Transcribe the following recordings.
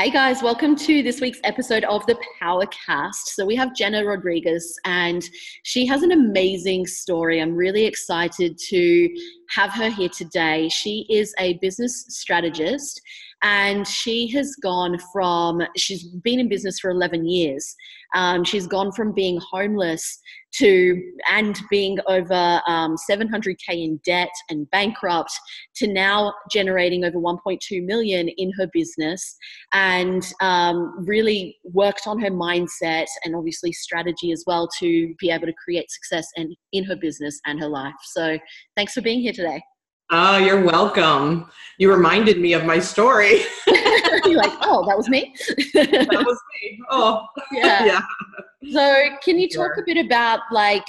Hey guys, welcome to this week's episode of the Powercast. So we have Jena Rodriguez, and she has an amazing story. I'm really excited to have her here today. She is a business strategist and she has gone from she's been in business for 11 years. Um, she's gone from being homeless to and being over um, 700k in debt and bankrupt to now generating over 1.2 million in her business and um, really worked on her mindset and obviously strategy as well to be able to create success and in her business and her life. So thanks for being here today Oh, you're welcome. You reminded me of my story. you're like, oh, that was me. that was me. Oh, yeah. yeah. So, can you talk sure. a bit about like,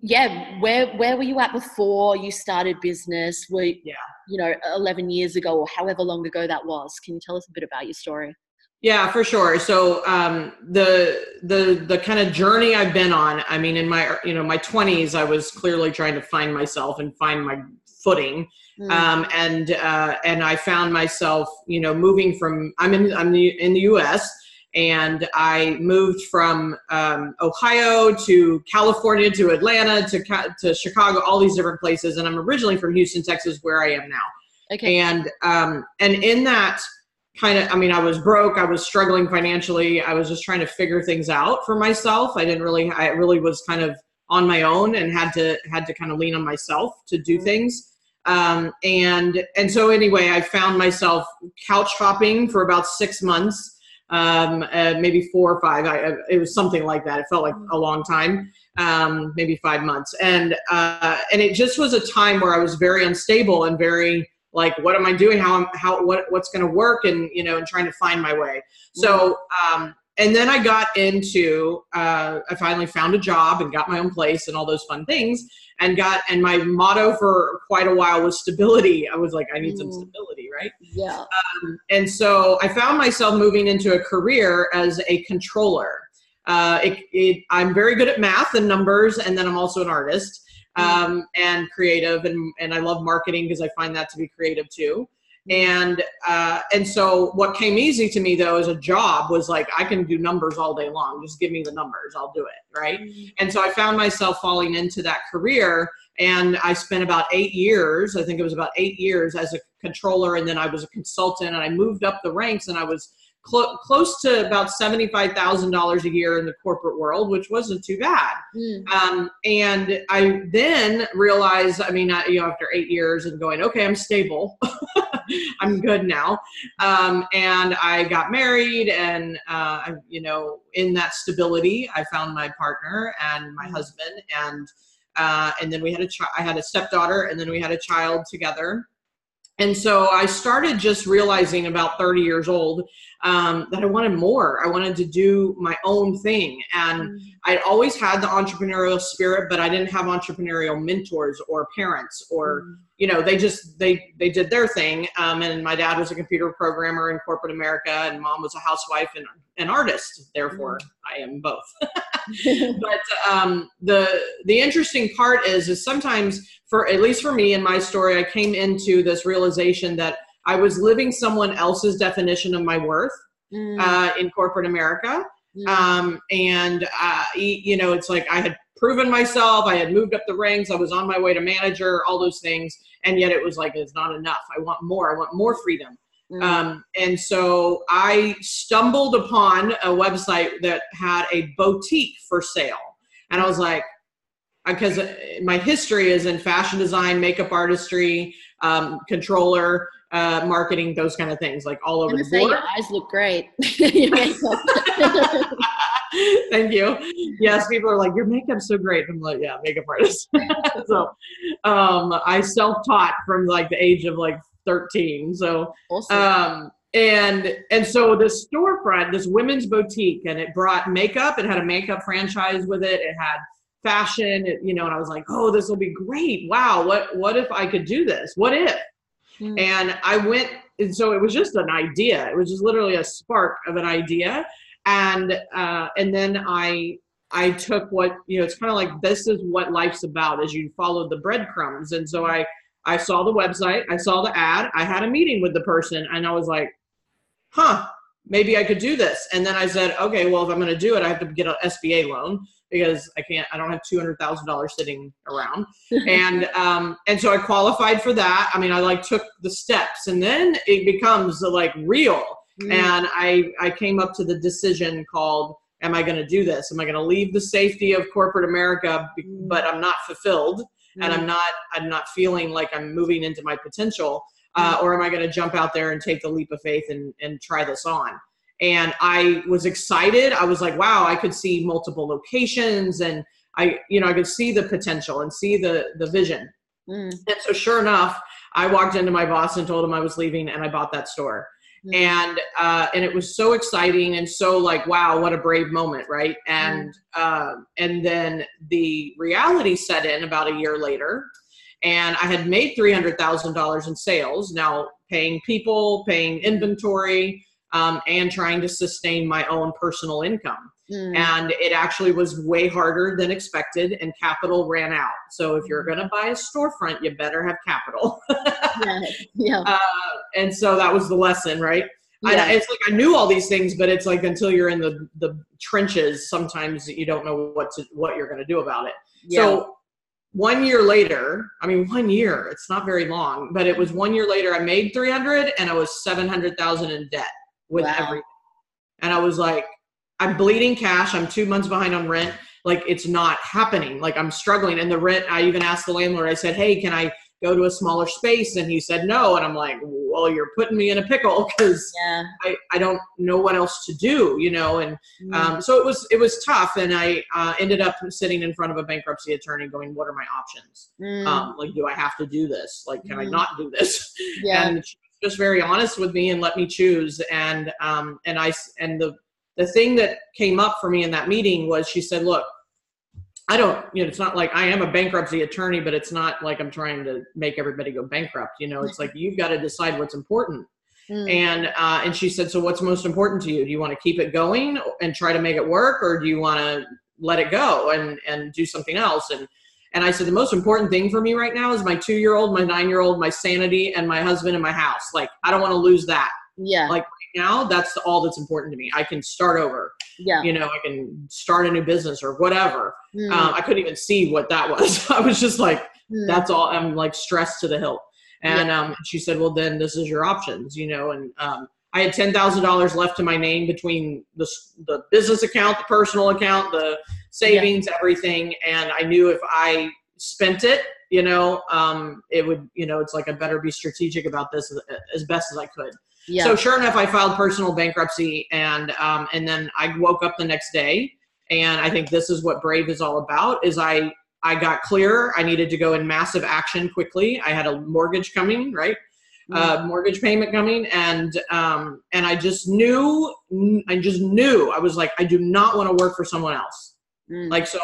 yeah, where where were you at before you started business? Were yeah, you know, eleven years ago or however long ago that was? Can you tell us a bit about your story? Yeah, for sure. So um, the the the kind of journey I've been on. I mean, in my you know my twenties, I was clearly trying to find myself and find my footing. Mm. Um, and uh, and I found myself, you know, moving from I'm in I'm the, in the U.S. and I moved from um, Ohio to California to Atlanta to to Chicago, all these different places. And I'm originally from Houston, Texas, where I am now. Okay. And um, and in that kind of, I mean, I was broke. I was struggling financially. I was just trying to figure things out for myself. I didn't really. I really was kind of on my own and had to had to kind of lean on myself to do mm. things um, and and so anyway, I found myself couch hopping for about six months, um, uh, maybe four or five. I, it was something like that. It felt like a long time, um, maybe five months. And uh, and it just was a time where I was very unstable and very like, what am I doing? How am how what what's going to work? And you know, and trying to find my way. So um, and then I got into, uh, I finally found a job and got my own place and all those fun things. And got, and my motto for quite a while was stability. I was like, I need mm. some stability, right? Yeah. Um, and so I found myself moving into a career as a controller. Uh, it, it, I'm very good at math and numbers, and then I'm also an artist mm. um, and creative, and, and I love marketing because I find that to be creative too and uh, and so what came easy to me though as a job was like i can do numbers all day long just give me the numbers i'll do it right mm-hmm. and so i found myself falling into that career and i spent about eight years i think it was about eight years as a controller and then i was a consultant and i moved up the ranks and i was cl- close to about $75,000 a year in the corporate world, which wasn't too bad. Mm. Um, and I then realized, I mean, I, you know, after eight years and going, okay, I'm stable. I'm good now. Um, and I got married, and uh, you know, in that stability, I found my partner and my mm. husband, and uh, and then we had a child. I had a stepdaughter, and then we had a child together. And so I started just realizing about 30 years old um, that I wanted more. I wanted to do my own thing. And mm-hmm. I'd always had the entrepreneurial spirit, but I didn't have entrepreneurial mentors or parents or, mm-hmm. You know, they just, they, they did their thing. Um, and my dad was a computer programmer in corporate America and mom was a housewife and an artist. Therefore. I am both. but um, the, the interesting part is, is sometimes for at least for me in my story, I came into this realization that I was living someone else's definition of my worth mm. uh, in corporate America. Um, and, uh, you know, it's like I had proven myself, I had moved up the ranks, I was on my way to manager, all those things. And yet it was like, it's not enough. I want more. I want more freedom. Mm. Um, and so I stumbled upon a website that had a boutique for sale. And I was like, because uh, my history is in fashion design, makeup artistry, um, controller, uh, marketing, those kind of things, like all over the board. Your eyes look great. Thank you. Yes, people are like, your makeup's so great. I'm like, yeah, makeup artist. so um, I self-taught from like the age of like 13. So awesome. um, and and so this storefront, this women's boutique, and it brought makeup. It had a makeup franchise with it. It had fashion, you know, and I was like, oh, this will be great. Wow, what what if I could do this? What if? Mm. And I went, and so it was just an idea. It was just literally a spark of an idea, and uh, and then I I took what you know. It's kind of like this is what life's about as you follow the breadcrumbs, and so I I saw the website, I saw the ad, I had a meeting with the person, and I was like, huh, maybe I could do this. And then I said, okay, well, if I'm going to do it, I have to get an SBA loan because I can't, I don't have $200,000 sitting around. and, um, and so I qualified for that. I mean, I like took the steps and then it becomes like real. Mm. And I, I came up to the decision called, am I going to do this? Am I going to leave the safety of corporate America, mm. but I'm not fulfilled mm. and I'm not, I'm not feeling like I'm moving into my potential. Uh, mm. or am I going to jump out there and take the leap of faith and, and try this on? and I was excited. I was like, wow, I could see multiple locations and I, you know, I could see the potential and see the the vision. Mm. And so sure enough, I walked into my boss and told him I was leaving and I bought that store. Mm. And uh, and it was so exciting and so like wow what a brave moment right and mm. uh, and then the reality set in about a year later and I had made three hundred thousand dollars in sales now paying people paying inventory um, and trying to sustain my own personal income. Mm. And it actually was way harder than expected, and capital ran out. So if you're going to buy a storefront, you better have capital. yeah. yeah. Uh, and so that was the lesson, right? Yeah. I, it's like I knew all these things, but it's like until you're in the the trenches, sometimes you don't know what to what you're going to do about it. Yeah. So one year later, I mean, one year, it's not very long, but it was one year later, I made 300 and I was 700,000 in debt with wow. everything. And I was like, I'm bleeding cash. I'm two months behind on rent. Like it's not happening. Like I'm struggling. And the rent, I even asked the landlord, I said, Hey, can I go to a smaller space? And he said no. And I'm like, well, you're putting me in a pickle because yeah. I, I don't know what else to do, you know? And mm. um, so it was, it was tough. And I uh, ended up sitting in front of a bankruptcy attorney going, what are my options? Mm. Um, like, do I have to do this? Like, can mm. I not do this? Yeah. And she was just very honest with me and let me choose. And um, and I and the the thing that came up for me in that meeting was she said, "Look, I don't, you know, it's not like I am a bankruptcy attorney, but it's not like I'm trying to make everybody go bankrupt. You know, it's like you've got to decide what's important." Mm. And uh, and she said, "So what's most important to you? Do you want to keep it going and try to make it work, or do you want to let it go and and do something else?" And and I said, the most important thing for me right now is my two year old, my nine year old, my sanity, and my husband and my house. Like, I don't want to lose that. Yeah. Like, right now, that's all that's important to me. I can start over. Yeah. You know, I can start a new business or whatever. Mm. Um, I couldn't even see what that was. I was just like, mm. that's all. I'm like stressed to the hilt. And yeah. um, she said, well, then this is your options, you know, and um, I had ten thousand dollars left to my name between the the business account, the personal account, the savings, yeah. everything, and I knew if I spent it, you know, um, it would, you know, it's like I better be strategic about this as, as best as I could. Yeah. So sure enough, I filed personal bankruptcy, and um, and then I woke up the next day, and I think this is what Brave is all about. Is I I got clear. I needed to go in massive action quickly. I had a mortgage coming, right? uh, mortgage payment coming, and um, and I just knew, I just knew, I was like, I do not want to work for someone else. Mm. Like, so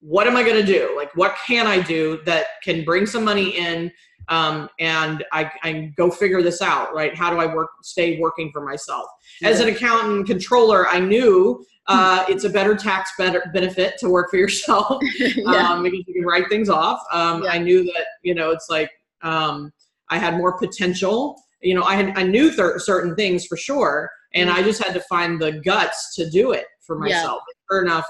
what am I going to do? Like, what can I do that can bring some money in? Um, and I, I go figure this out, right? How do I work, stay working for myself? Yeah. As an accountant controller, I knew uh, it's a better tax better benefit to work for yourself yeah. um, because you can write things off. Um, yeah. I knew that, you know, it's like, um, I had more potential. You know, I had I knew th- certain things for sure, and mm-hmm. I just had to find the guts to do it for myself. Sure enough,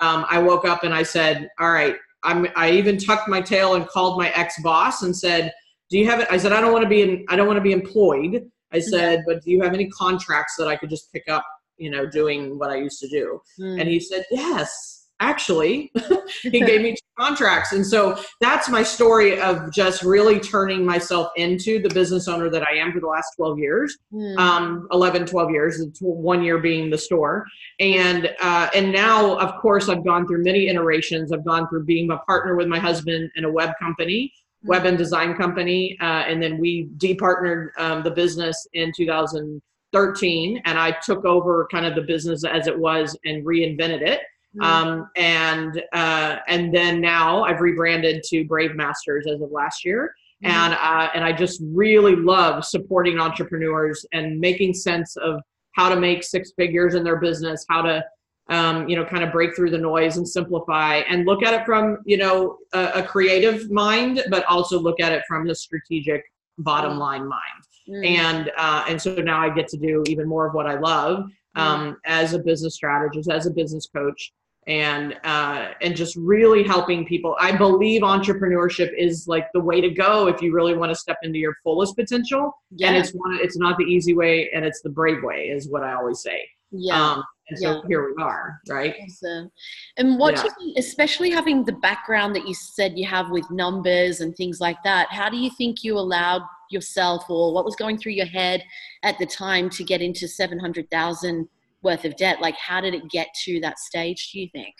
um, I woke up and I said, "All right." I'm, I even tucked my tail and called my ex boss and said, "Do you have it?" I said, "I don't want to be in. I don't want to be employed." I said, "But do you have any contracts that I could just pick up? You know, doing what I used to do?" Mm. And he said, "Yes." Actually he gave me two contracts. And so that's my story of just really turning myself into the business owner that i am for the last 12 years. Mm. um, 11 12 years one year being the store. And uh, and now of course i've gone through many iterations. I've gone through being a partner with my husband in a web company mm. web and design company uh, and then we departnered um, the business in 2013 and i took over kind of the business as it was and reinvented it Mm-hmm. Um, and uh, and then now I've rebranded to Brave Masters as of last year, mm-hmm. and uh, and I just really love supporting entrepreneurs and making sense of how to make six figures in their business, how to um, you know kind of break through the noise and simplify, and look at it from you know a, a creative mind, but also look at it from the strategic bottom mm-hmm. line mind. mm. and uh, and so now I get to do even more of what I love mm. um, mm. as a business strategist, as a business coach, and uh, and just really helping people. I believe entrepreneurship is like the way to go if you really want to step into your fullest potential. Yeah. And it's one. It's not the easy way, and it's the brave way, is what I always say. Yeah. Um, and so yeah. here we are, right? Awesome. And what yeah. you think, especially having the background that you said you have with numbers and things like that, how do you think you allowed yourself or what was going through your head at the time to get into 700,000 worth of debt? Like, how did it get to that stage, do you think?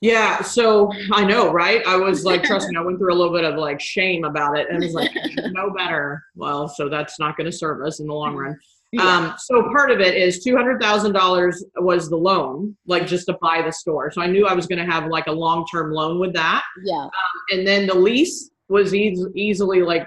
Yeah, so I know, right? I was like, trust me, I went through a little bit of like shame about it and was like, no better. Well, so that's not going to serve us in the long run. Yeah. Um, so part of it is two hundred thousand dollars was the loan, like just to buy the store. So I knew I was going to have like a long term loan with that. Yeah. Um, and then the lease was e- easily like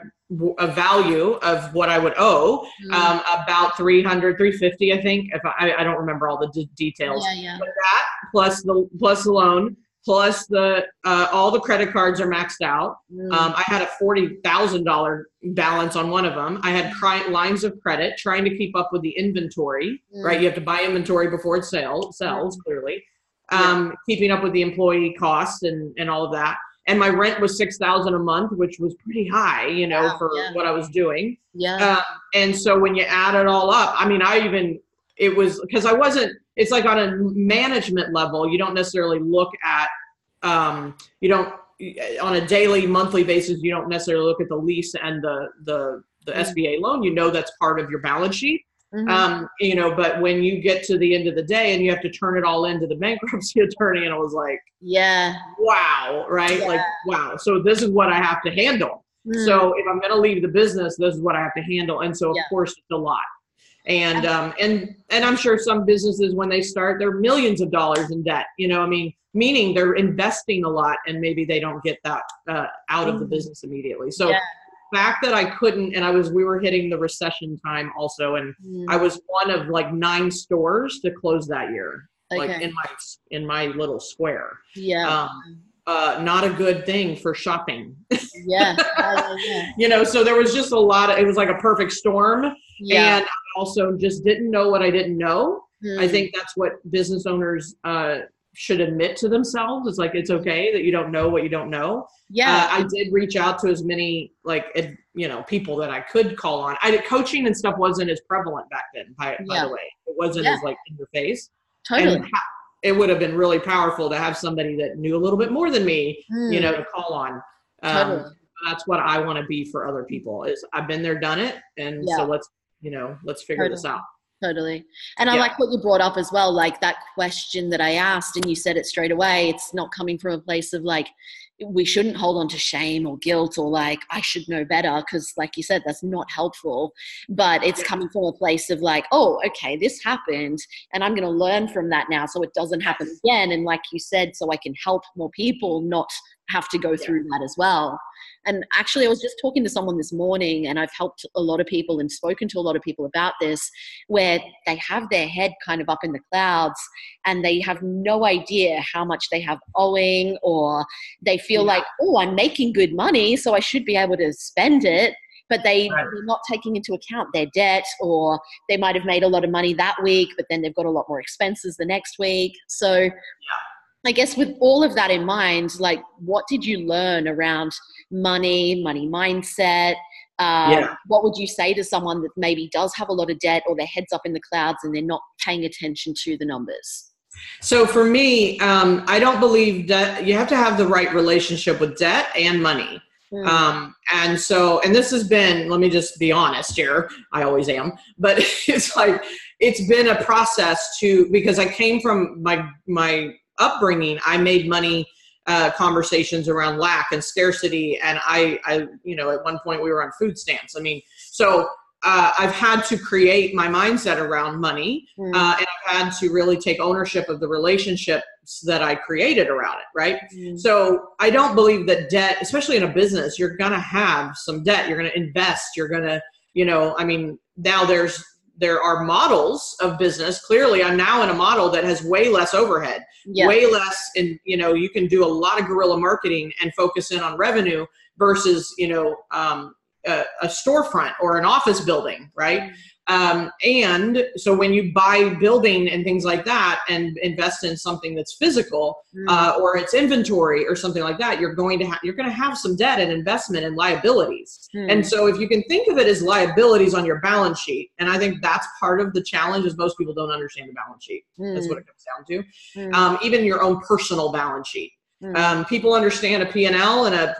a value of what I would owe, mm. um, about 300, 350, I think. If I, I don't remember all the d- details. Yeah, yeah. But that plus the plus the loan plus the uh, all the credit cards are maxed out. Mm. Um, I had a forty thousand dollar balance on one of them. I had cri- lines of credit, trying to keep up with the inventory. Mm. Right, you have to buy inventory before it sell, sells. Mm. Clearly, um, yeah. keeping up with the employee costs and and all of that. And my rent was six thousand a month, which was pretty high, you know, wow, for yeah. what I was doing. Yeah. Uh, and so when you add it all up, I mean, I even it was because I wasn't it's like on a management level you don't necessarily look at um, you don't on a daily monthly basis you don't necessarily look at the lease and the the the mm-hmm. SBA loan you know that's part of your balance sheet mm-hmm. um, you know but when you get to the end of the day and you have to turn it all into the bankruptcy attorney and it was like yeah wow right yeah. like wow so this is what I have to handle mm. so if I'm going to leave the business this is what I have to handle and so of yeah. course it's a lot and um, and and I'm sure some businesses when they start they're millions of dollars in debt. You know, I mean, meaning they're investing a lot and maybe they don't get that uh, out of the mm-hmm. business immediately. So. Yeah. Fact that I couldn't, and I was, we were hitting the recession time also, and mm. I was one of like nine stores to close that year, okay. like in my in my little square. Yeah. Um, uh, not a good thing for shopping. yeah. yeah. you know, so there was just a lot of, it was like a perfect storm. Yeah. And I also just didn't know what I didn't know. Mm. I think that's what business owners uh, should admit to themselves. It's like, it's okay that you don't know what you don't know. Yeah. Uh, I did reach out to as many, like, you know, people that I could call on. I did coaching and stuff wasn't as prevalent back then, by, yeah. by the way. It wasn't yeah. as like in your face. Totally. And it would have been really powerful to have somebody that knew a little bit more than me, mm. you hmm. know, to call on. Um, totally. That's what I want to be for other people. Is I've been there, done it, and yeah. so let's you know let's figure totally. this out. Totally. And I like what you brought up as well, like that question that I asked, and you said it straight away. It's not coming from a place of like, we shouldn't hold on to shame or guilt or like i should know better because like you said that's not helpful. But it's coming from a place of like oh okay this happened and i'm going to learn from that now so it doesn't happen again. And like you said so i can help more people not have to go through that as well and actually, I was just talking to someone this morning, and I've helped a lot of people and spoken to a lot of people about this, where they have their head kind of up in the clouds and they have no idea how much they have owing, or they feel yeah. like, oh, I'm making good money, so I should be able to spend it but they, right. are not taking into account their debt or they might have made a lot of money that week but then they've got a lot more expenses the next week so yeah. I guess with all of that in mind, like what did you learn around money, money mindset? Um, yeah. What would you say to someone that maybe does have a lot of debt or their heads up in the clouds and they're not paying attention to the numbers? So for me, um, I don't believe that you have to have the right relationship with debt and money. Mm. Um, and so, and this has been, let me just be honest here. I always am, but it's like, it's been a process to, because I came from my, my upbringing, I made money uh, conversations around lack and scarcity. And I, I, you know, at one point we were on food stamps. I mean, so uh, I've had to create my mindset around money, mm. uh, and I've had to really take ownership of the relationships that I created around it. Right. Mm. So I don't believe that debt, especially in a business, you're gonna have some debt. You're gonna invest. You're gonna, you know, I mean, now there's there are models of business clearly i'm now in a model that has way less overhead yeah. way less and you know you can do a lot of guerrilla marketing and focus in on revenue versus you know um, a, a storefront or an office building, right? Um, and so when you buy building and things like that and invest in something that's physical Mm. uh, or it's inventory or something like that, you're going to ha- you're going to have some debt and investment and liabilities. Mm. And so if you can think of it as liabilities on your balance sheet, and I think that's part of the challenge is most people don't understand the balance sheet. That's what it comes down to. Mm. Um, even your own personal balance sheet. Mm. Um, people understand a P&L and a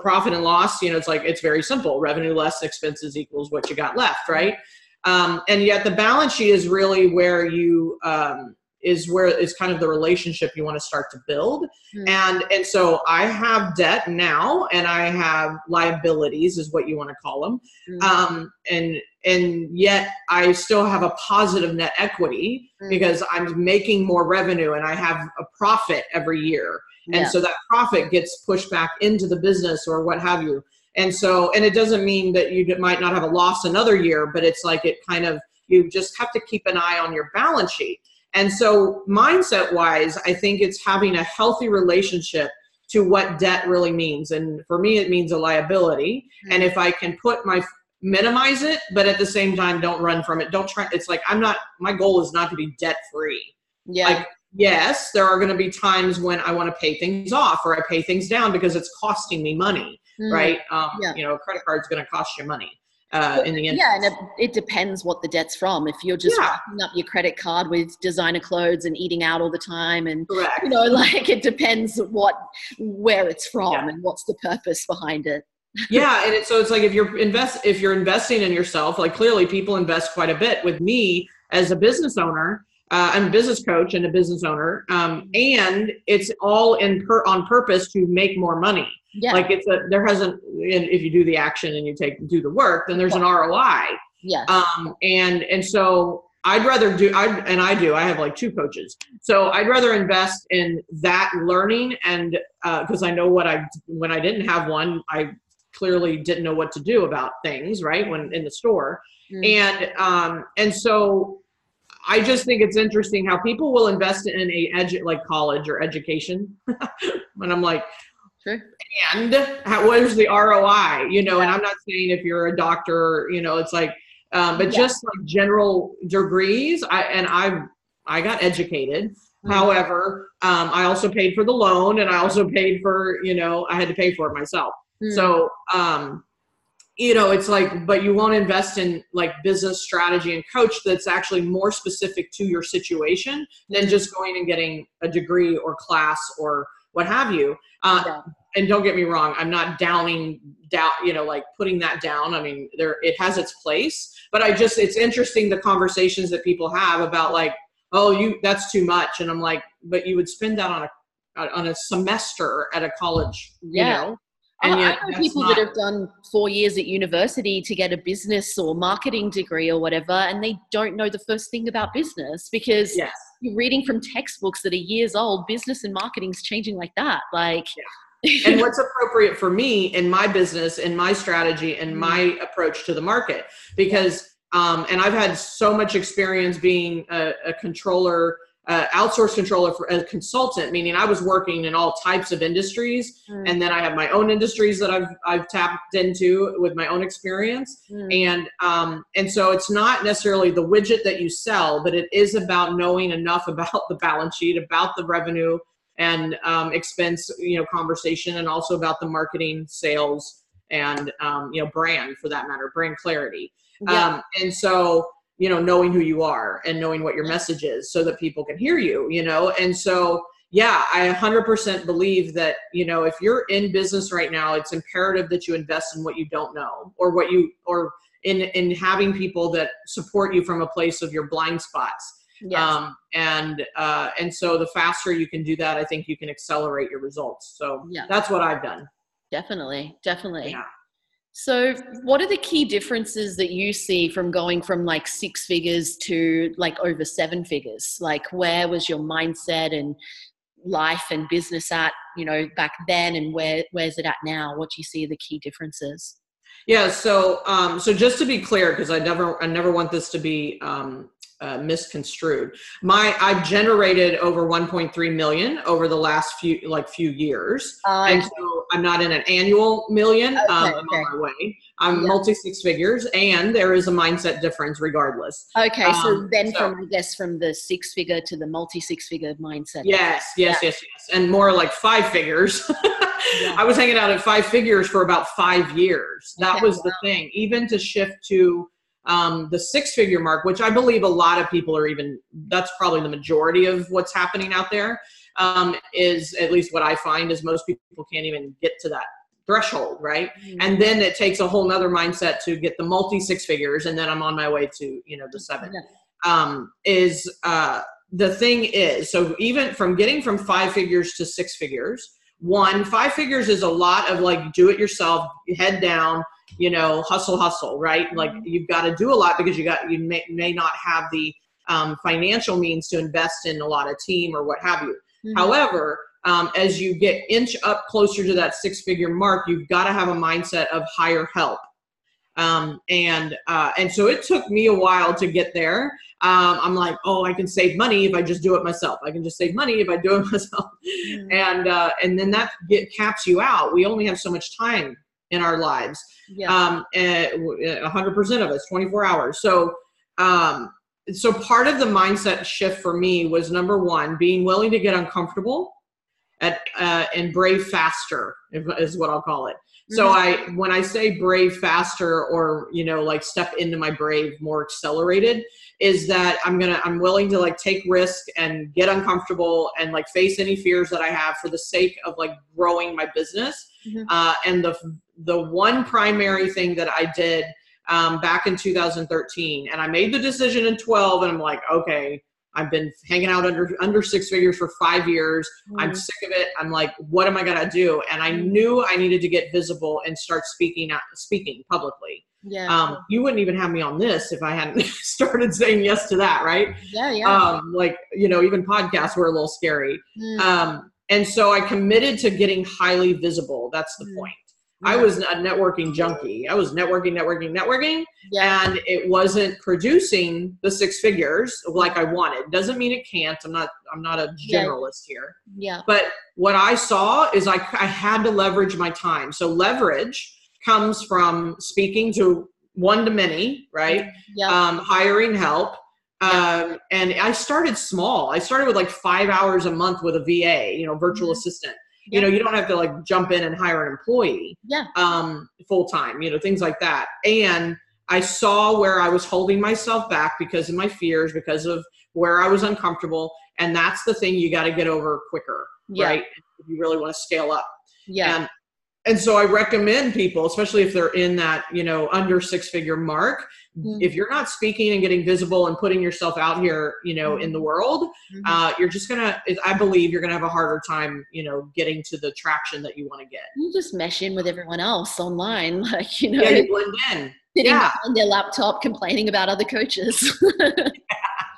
profit and loss. You know, it's like it's very simple. Revenue less expenses equals what you got left, right? Um, and yet the balance sheet is really where you um, is where is kind of the relationship you want to start to build. Mm. And and so I have debt now, and I have liabilities, is what you want to call them. Mm. Um, and and yet I still have a positive net equity Mm. because I'm making more revenue and I have a profit every year and Yeah. so that profit gets pushed back into the business or what have you and so and it doesn't mean that you might not have a loss another year but it's like it kind of you just have to keep an eye on your balance sheet. And so mindset wise i think it's having a healthy relationship to what debt really means. And for me it means a liability. Hmm. And if i can put my minimize it but at the same time don't run from it. Don't try it's like i'm not my goal is not to be debt free yeah. like yes there are going to be times when i want to pay things off or i pay things down because it's costing me money Mm. right um, Yeah. you know a credit card's going to cost you money uh, in the end Yeah, and it, it depends what the debt's from. If you're just Yeah. racking up your credit card with designer clothes and eating out all the time, and correct you know, like it depends what where it's from Yeah. and what's the purpose behind it. yeah and it, so it's like if you're invest if you're investing in yourself like clearly people invest quite a bit with me as a business owner uh, i'm a business coach and a business owner um, and it's all in per on purpose to make more money. Yeah, like it's a there hasn't if you do the action and you take do the work then there's an roi yes, um, and and so I'd rather do I and I do I have like two coaches. So I'd rather invest in that learning and because I know what I when I didn't have one I clearly didn't know what to do about things right when in the store. Mm. and um, and so I just think it's interesting how people will invest in a edu- like college or education and I'm like true. and how, where's the ROI? You know, and I'm not saying if you're a doctor, you know, it's like, um, but Yeah. just like general degrees. I and I I got educated. Mm. However, um, I also paid for the loan, and I also paid for you know I had to pay for it myself. Mm. So um, you know, it's like, but you won't invest in like business strategy and coach that's actually more specific to your situation than Mhm. just going and getting a degree or class or what have you. Uh, Yeah. and don't get me wrong i'm not downing down you know like putting that down i mean there it has its place but i just it's interesting the conversations that people have about like oh you that's too much and i'm like but you would spend that on a on a semester at a college Yeah. you know I- and yet I know people not- that have done four years at university to get a business or marketing degree or whatever, and they don't know the first thing about business because yes you're reading from textbooks that are years old. Business and marketing's changing like that. Like, and what's appropriate for me in my business in my strategy and Mm. my approach to the market because um, and i've had so much experience being a, a controller uh, outsource controller for a consultant meaning i was working in all types of industries Mm, and then i have my own industries that i've i've tapped into with my own experience. Mm, and um, and so it's not necessarily the widget that you sell but it is about knowing enough about the balance sheet about the revenue and um, expense you know conversation and also about the marketing sales and um, you know brand for that matter brand clarity. Yeah. um, and so you know knowing who you are and knowing what your message is so that people can hear you you know and so yeah i 100% believe that you know if you're in business right now it's imperative that you invest in what you don't know or what you or in in having people that support you from a place of your blind spots yes. um, and uh, and so the faster you can do that i think you can accelerate your results so Yeah. that's what i've done definitely. Definitely. Yeah. So, what are the key differences that you see from going from like six figures to like over seven figures? Like, where was your mindset and life and business at, you know, back then, and where where's it at now? What do you see the key differences? Yeah. So, um, so just to be clear, because I never, I never want this to be um, uh, misconstrued. My, I've generated over 1.3 million over the last few, like few years, Uh, and so, I'm not in an annual million. Okay, um, I'm okay. on my way. I'm Yeah. multi six figures, and there is a mindset difference regardless. Okay, so Um, then so- from I guess from the six figure to the multi six figure mindset. Yes, yes, yes, yes, and more like five figures. Yeah. I was hanging out at five figures for about five years. That Okay, was the thing. Even to shift to um, the six figure mark, which I believe a lot of people are even, that's probably the majority of what's happening out there, um, is at least what I find is most people can't even get to that threshold, right? Mm. And then it takes a whole nother mindset to get the multi six figures, and then I'm on my way to, you know, the seven Yeah. um, is uh, the thing is so even from getting from five figures to six figures one five figures is a lot of like do it yourself head down you know hustle hustle right like Mhm. you've got to do a lot because you got you may, may not have the um, financial means to invest in a lot of team or what have you Mhm. However, um, as you get inch up closer to that six figure mark, you've got to have a mindset of higher help. Um, and uh, and so it took me a while to get there. Um, I'm like, oh, I can save money if I just do it myself. I can just save money if I do it myself. Mhm. And uh, and then that get caps you out. We only have so much time in our lives yeah. um, and a hundred percent of us, 24 hours. So, um, so part of the mindset shift for me was number one, being willing to get uncomfortable at, uh, and brave faster is what I'll call it. So Mhm. I, when I say brave faster or, you know, like step into my brave more accelerated is that I'm going to, I'm willing to like take risk and get uncomfortable and like face any fears that I have for the sake of like growing my business. Mhm. Uh, and the, the one primary thing that I did um, back in 2013, and I made the decision in 12, and I'm like, okay, I've been hanging out under under six figures for five years. I'm Mhm. sick of it. I'm like, what am I gonna do? And I Mhm. knew I needed to get visible and start speaking out, speaking publicly. yeah. Um, you wouldn't even have me on this if I hadn't started saying yes to that, right? yeah. Yeah. Um, like you know, even podcasts were a little scary. Mm. Um, and so I committed to getting highly visible. That's the Mm. point. I was a networking junkie. I was networking, networking, networking, yeah. and it wasn't producing the six figures like I wanted. Doesn't mean it can't. I'm not. I'm not a Yeah. generalist here. yeah. But what I saw is I, I had to leverage my time. So leverage comes from speaking to one to many, right? Yeah. Um, hiring help. Um, and I started small. I started with like five hours a month with a VA, you know, virtual Mhm. assistant. Yeah. You know, you don't have to like jump in and hire an employee yeah. um, full time, you know, things like that. And I saw where I was holding myself back because of my fears, because of where I was uncomfortable. And that's the thing you got to get over quicker, Yeah. right? If you really want to scale up. Yeah. And and so I recommend people, especially if they're in that, you know, under six figure mark, Mm. if you're not speaking and getting visible and putting yourself out here, you know, in the world, Mhm. uh, you're just gonna. I believe you're gonna have a harder time, you know, getting to the traction that you want to get. you just mesh in with everyone else online, like you know, Yeah, you blend in. sitting yeah. behind their laptop complaining about other coaches.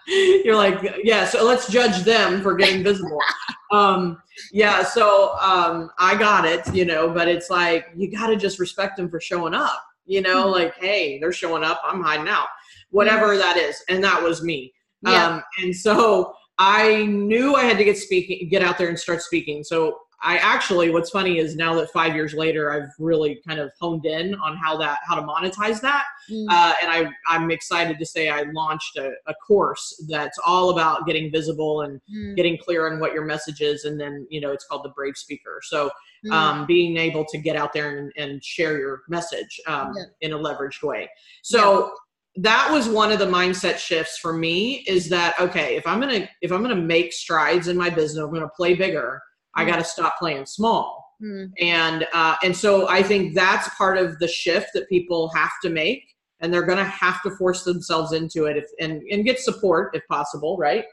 you're like yeah so let's judge them for getting visible um yeah so um i got it you know but it's like you got to just respect them for showing up you know Mhm. like hey they're showing up i'm hiding out whatever that is and that was me yeah. um and so i knew i had to get speaking get out there and start speaking so i actually what's funny is now that five years later i've really kind of honed in on how that how to monetize that Mm. uh, and I, I'm excited to say I launched a, a course that's all about getting visible and Mm. getting clear on what your message is. And then, you know, it's called the Brave Speaker. So Mm. um, being able to get out there and, and share your message um, Yeah. in a leveraged way. So that was one of the mindset shifts for me is that, okay, if I'm going to, if I'm going to make strides in my business, I'm going to play bigger. I Mm. got to stop playing small Mm. and uh, and so I think that's part of the shift that people have to make, and they're going to have to force themselves into it if, and and get support if possible, right?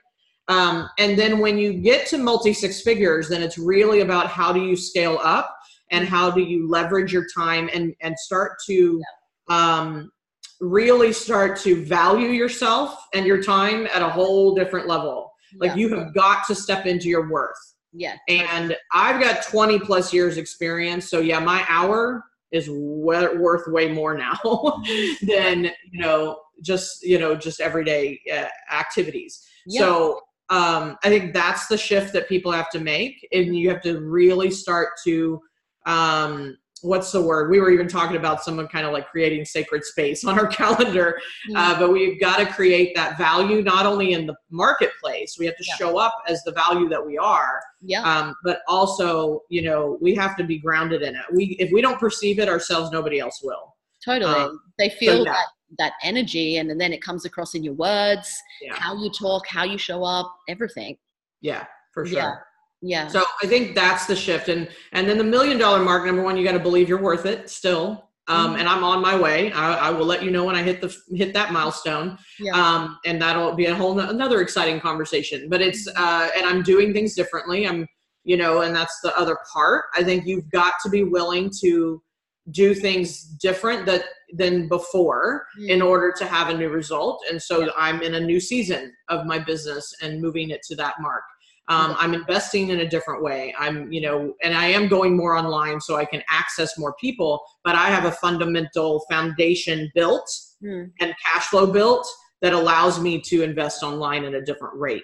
Um, and then when you get to multi six figures, then it's really about how do you scale up and how do you leverage your time and and start to um, really start to value yourself and your time at a whole different level. Like yeah. you have got to step into your worth yeah. and I've got 20 plus years experience. So yeah, my hour is worth way more now than you know just you know just everyday uh, activities. Yeah. So um, I think that's the shift that people have to make, and you have to really start to um, what's the word? We were even talking about someone kind of like creating sacred space on our calendar, Mm. uh, but we've got to create that value not only in the marketplace. We have to Yeah. show up as the value that we are, yeah um, but also, you know, we have to be grounded in it. We if we don't perceive it ourselves, nobody else will. totally um, they feel yeah. that that energy and then it comes across in your words Yeah, how you talk how you show up everything yeah, for sure. Yeah. yeah So I think that's the shift, and and then the million dollar mark. Number one, you got to believe you're worth it still. Um, Mhm. And I'm on my way. I, I will let you know when I hit the hit that milestone. yeah Um, and that'll be a whole no- another exciting conversation. But it's uh, and I'm doing things differently. I'm you know, and that's the other part. I think you've got to be willing to do things different that than before Mm. in order to have a new result. And so I'm in a new season of my business and moving it to that mark. Um, I'm investing in a different way. I'm, you know, and I am going more online so I can access more people, but I have a fundamental foundation built Mm. and cash flow built that allows me to invest online at a different rate.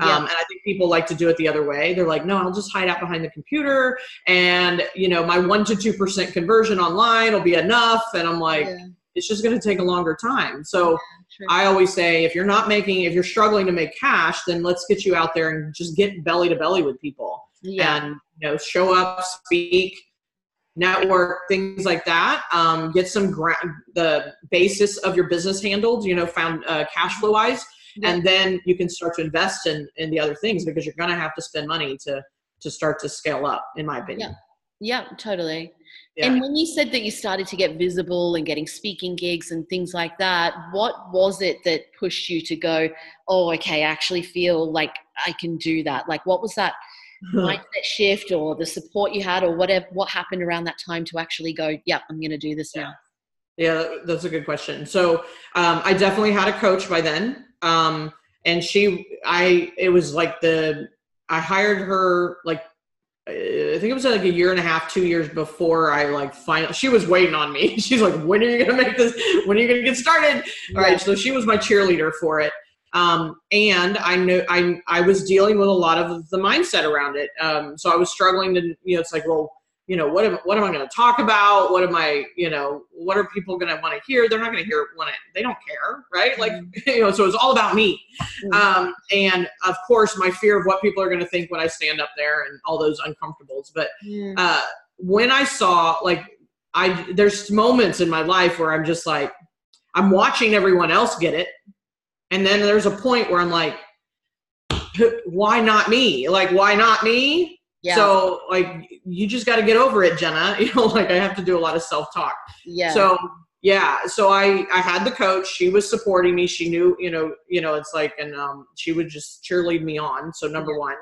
yeah Um, and I think people like to do it the other way. They're like, no, I'll just hide out behind the computer and, you know, my one to 2% conversion online will be enough. And I'm like, yeah, it's just going to take a longer time. So. I always say, if you're not making, if you're struggling to make cash, then let's get you out there and just get belly to belly with people yeah and, you know, show up, speak, network, things like that. Um, get some gra- the basis of your business handled, you know, found uh, cash flow wise, Yeah. and then you can start to invest in in the other things because you're going to have to spend money to to start to scale up, in my opinion. yeah totally Yeah. And when you said that you started to get visible and getting speaking gigs and things like that, what was it that pushed you to go, oh, okay, I actually feel like I can do that? Like, what was that mindset shift or the support you had or whatever, what happened around that time to actually go, yeah, I'm going to do this now? Yeah, that's a good question. So um, I definitely had a coach by then, um, and she, I, it was like the, I hired her like, I think it was like a year and a half, two years before I like finally. She was waiting on me. She's like, "When are you gonna make this? When are you gonna get started?" All right, so she was my cheerleader for it. Um, and I knew I I was dealing with a lot of the mindset around it. Um, so I was struggling to you know it's like well you know what am what am I going to talk about? What am I you know what are people going to want to hear? They're not going to hear when it, they don't care, right? Like you know so it's all about me. Mhm. Um, and of course my fear of what people are going to think when I stand up there and all those uncomfortables. But uh, when I saw like I there's moments in my life where I'm just like I'm watching everyone else get it, and then there's a point where I'm like, why not me? Like why not me? Yeah. So like you just got to get over it, Jena. You know, like I have to do a lot of self talk. yeah. So yeah, so I I had the coach. She was supporting me. She knew, you know, you know, it's like, and um, she would just cheerlead me on. So number Yeah. one,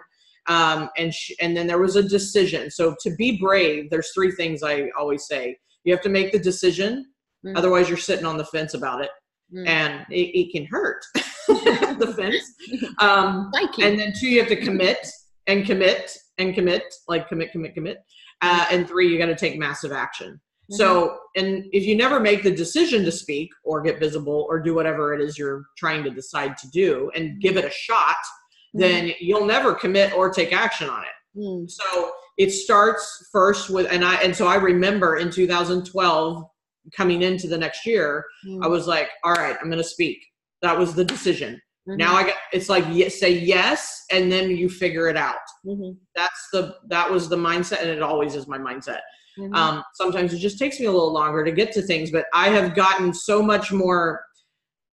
um, and she, and then there was a decision. So to be brave, there's three things I always say. You have to make the decision. Mm. Otherwise, you're sitting on the fence about it, Mm. and it, it can hurt the fence. Um, Thank you. and then two, you have to commit and commit and commit, like commit, commit, commit. Uh, and three, you got to take massive action. So, and if you never make the decision to speak or get visible or do whatever it is you're trying to decide to do and give it a shot, then you'll never commit or take action on it. Mm. So it starts first with, and I, and so I remember in 2012 coming into the next year, Mm. I was like, all right, I'm going to speak. That was the decision. Mhm. Now I got, it's like, say yes, and then you figure it out. Mhm. That's the, that was the mindset. And it always is my mindset. Mhm. Um, sometimes it just takes me a little longer to get to things, but I have gotten so much more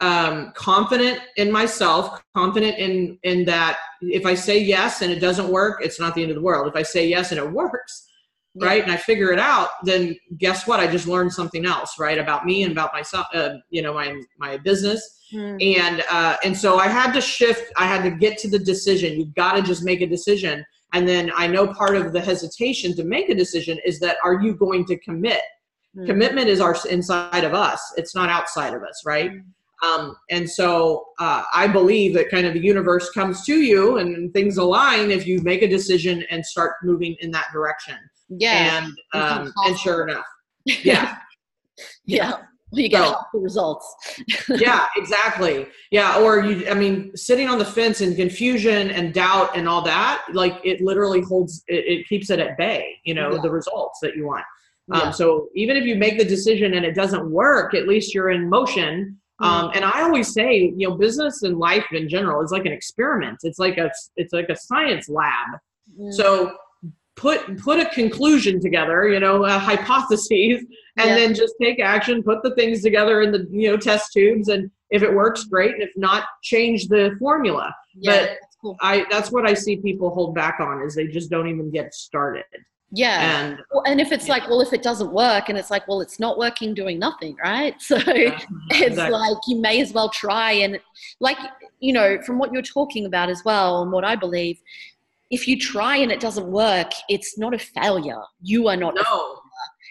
um, confident in myself, confident in in that if I say yes and it doesn't work, it's not the end of the world. If I say yes and it works, Yeah. right, and I figure it out, then guess what? I just learned something else, right, about me and about myself, uh, you know, my my business Mm. and uh, and so I had to shift. I had to get to the decision. you've got to just make a decision. And then I know part of the hesitation to make a decision is that are you going to commit? Mm. Commitment is our inside of us. It's not outside of us, right? Um, and so uh, I believe that kind of the universe comes to you and things align if you make a decision and start moving in that direction. Yeah. And um, and sure enough, yeah. yeah. you get So- the results. yeah, exactly. Yeah, or you I mean, sitting on the fence and confusion and doubt and all that, like it literally holds it, it keeps it at bay, you know, Yeah. the results that you want. Yeah. Um, so even if you make the decision and it doesn't work, at least you're in motion. Mm. Um, and I always say, you know, business and life in general is like an experiment. It's like a it's like a science lab. Mm. So put put a conclusion together, you know, a hypotheses, and Yeah. then just take action. Put the things together in the you know test tubes, and if it works, great. And if not, change the formula. yeah, but that's cool. I that's what I see people hold back on is they just don't even get started. yeah. And Well, and if it's like, well, if it doesn't work, and it's like, well, it's not working doing nothing, right? So it's Exactly. like you may as well try and, like, you know, from what you're talking about as well, and what I believe, if you try and it doesn't work, it's not a failure. You are not. no,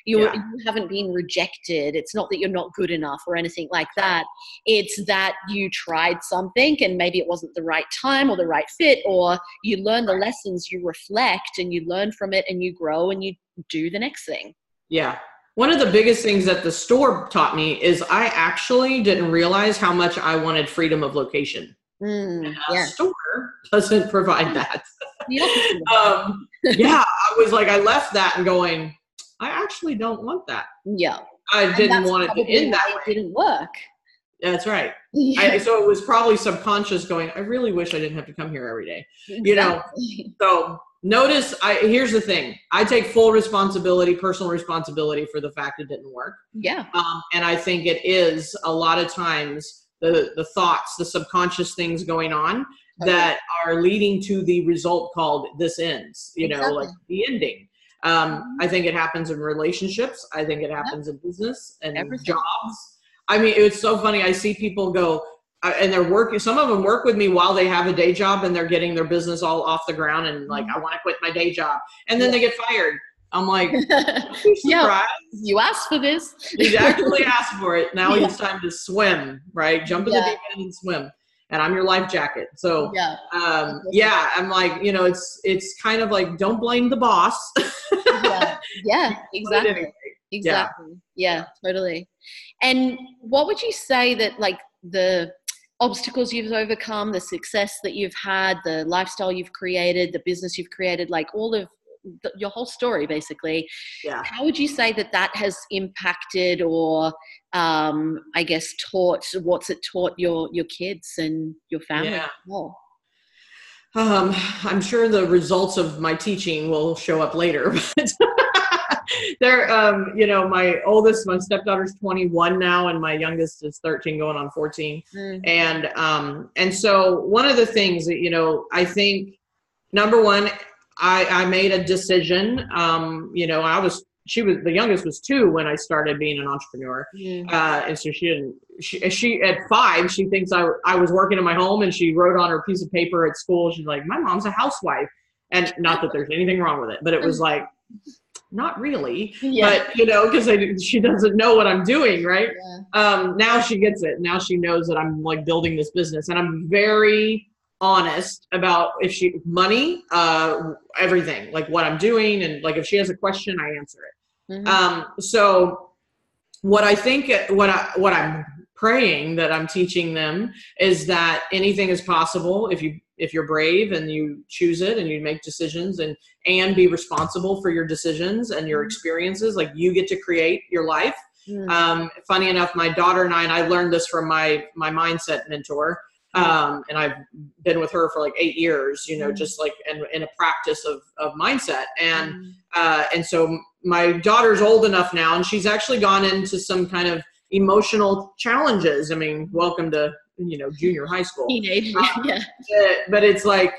you, Yeah. you haven't been rejected. It's not that you're not good enough or anything like that. It's that you tried something and maybe it wasn't the right time or the right fit, or you learn the lessons, you reflect and you learn from it and you grow and you do the next thing. yeah. One of the biggest things that the store taught me is I actually didn't realize how much I wanted freedom of location. Mm, A yeah. store doesn't provide that. The opposite of that. um, yeah, I was like, I left that and going, I actually don't want that. yeah. I And didn't want it to end that way. It didn't work. That's right. I, so it was probably subconscious going, I really wish I didn't have to come here every day. you know, So notice, I here's the thing. I take full responsibility, personal responsibility for the fact it didn't work. yeah. Um, and I think it is a lot of times the, the thoughts, the subconscious things going on that are leading to the result called this ends, you know, like the ending. Um, I think it happens in relationships. I think it happens in business and Everything. jobs. I mean, it's so funny. I see people go, uh, and they're working. Some of them work with me while they have a day job and they're getting their business all off the ground and like, I want to quit my day job, and then they get fired. I'm like, "Are you Yeah. you asked for this. He's actually asked for it. Now Yeah. it's time to swim, right? Jump in Yeah. the deep end and swim. And I'm your life jacket. So yeah. um, yeah, I'm like, you know, it's it's kind of like don't blame the boss. yeah, yeah, exactly, exactly, yeah. totally. And what would you say that like the obstacles you've overcome, the success that you've had, the lifestyle you've created, the business you've created, like all of the, your whole story, basically? Yeah. How would you say that that has impacted, or um, I guess taught? What's it taught your your kids and your family? Yeah. Oh, Um, I'm sure the results of my teaching will show up later, but they're, um, you know, my oldest, my stepdaughter's 21 now, and my youngest is 13, going on 14. mm, and um and so one of the things that you know i think number one i i made a decision um you know i was she was the youngest was two when i started being an entrepreneur. Mm, uh and so she didn't she, she at five she thinks i i was working in my home and she wrote on her piece of paper at school she's like my mom's a housewife. And not that there's anything wrong with it but it was like not really. Yeah, but you know because I she doesn't know what i'm doing right? Yeah, um, now she gets it. Now she knows that I'm like building this business, and I'm very honest about if she money, uh, everything, like what I'm doing, and like if she has a question, I answer it. mhm, Um, so what I think, what I what I'm praying that I'm teaching them is that anything is possible if you if you're brave and you choose it and you make decisions and and be responsible for your decisions and your experiences. Like you get to create your life. mm, Um, funny enough, my daughter and I, and I learned this from my my mindset mentor, um, and I've been with her for like eight years. You know, Mm. just like in, in a practice of of mindset, and mm, uh, and so my daughter's old enough now, and she's actually gone into some kind of emotional challenges. I mean, welcome to you know junior high school. teenage, Uh, yeah, but it's like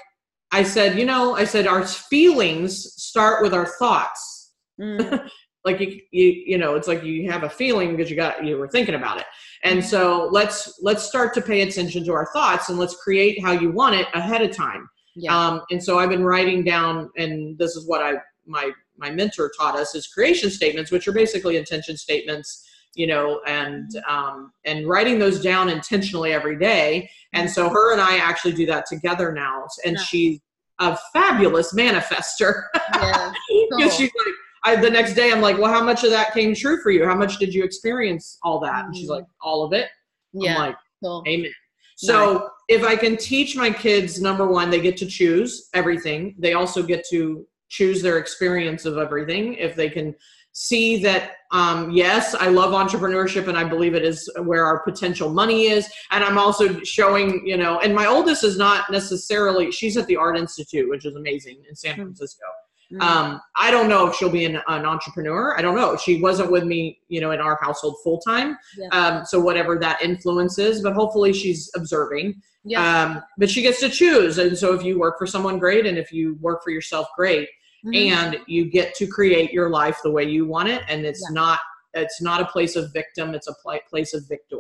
I said, you know, I said our feelings start with our thoughts mm, like you, you you know it's like you have a feeling because you got you were thinking about it. And so let's let's start to pay attention to our thoughts and let's create how you want it ahead of time. Yeah, um, and so i've been writing down and this is what i my my mentor taught us is creation statements which are basically intention statements you know and um, and writing those down intentionally every day. And so her and i actually do that together now. And Yeah. she's a fabulous manifester. Yeah. because Cool. she's like I, the next day I'm like, well, how much of that came true for you? How much did you experience all that? And she's Mhm. like, all of it. Yeah. I'm like, cool. amen. So if I can teach my kids, number one, they get to choose everything. They also get to choose their experience of everything. If they can see that, um, yes, I love entrepreneurship and I believe it is where our potential money is. And I'm also showing, you know, and my oldest is not necessarily, she's at the Art Institute, which is amazing in San Hmm. Francisco. Mm. Um, I don't know if she'll be an, an entrepreneur. I don't know. She wasn't with me, you know, in our household full time. Yeah. Um, so whatever that influence is, but hopefully she's observing. yeah. Um, but she gets to choose. And so if you work for someone great and if you work for yourself, great. Mhm. And you get to create your life the way you want it. And it's Yeah. not, it's not a place of victim. It's a pla- place of victor.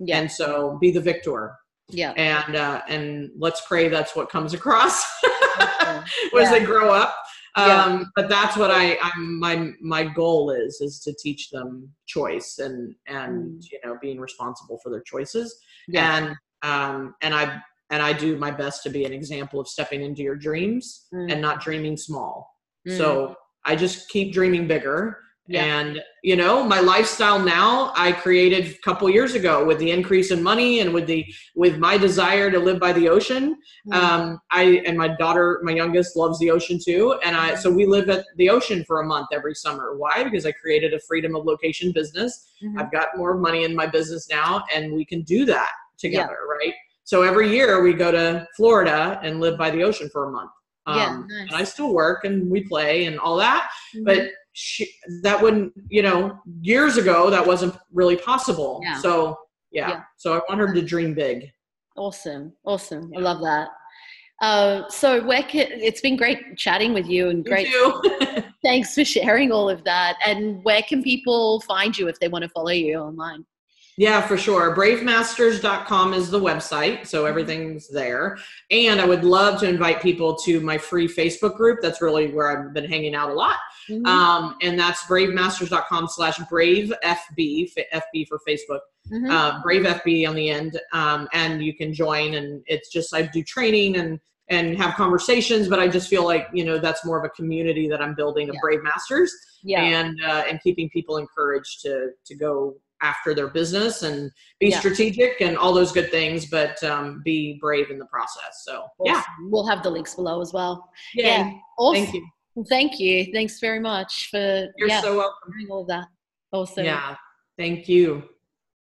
yeah. And so be the victor yeah. and, uh, and let's pray that's what comes across as Yeah. they grow up. Yeah. Um, but that's what I, I'm, my, my goal is, is to teach them choice and, and, you know, being responsible for their choices Mm. Yeah. and um and i and i do my best to be an example of stepping into your dreams Mm. and not dreaming small Mm. so i just keep dreaming bigger Yeah. and you know my lifestyle now i created a couple years ago with the increase in money and with the with my desire to live by the ocean Mm. um i and my daughter my youngest loves the ocean too and i so we live at the ocean for a month every summer why because i created a freedom of location business Mhm. I've got more money in my business now, and we can do that together, right? So every year we go to Florida and live by the ocean for a month. Yeah, Um, nice. And I still work and we play and all that, Mhm. but she, that wouldn't, you know, years ago that wasn't really possible. Yeah. So yeah. Yeah. so I want her to dream big. Awesome, awesome. I love that. Uh, so where can, it's been great chatting with you and great. Too. Thanks for sharing all of that. And where can people find you if they want to follow you online? Yeah, for sure. Bravemasters.com is the website, so everything's there. And I would love to invite people to my free Facebook group. That's really where I've been hanging out a lot. Mhm. Um, and that's bravemasters.com slash brave FB, FB for Facebook, Mhm. uh, brave FB on the end. Um, and you can join and it's just, I do training and, and have conversations, but I just feel like, you know, that's more of a community that I'm building of Yeah. Brave Masters yeah, and, uh, and keeping people encouraged to, to go after their business and be Yeah. strategic and all those good things, but, um, be brave in the process. So yeah. We'll have the links below as well. Yay. Yeah, awesome. Thank you. Thank you. Thanks very much for You're yeah, so welcome. all of that. Awesome. Yeah. Thank you.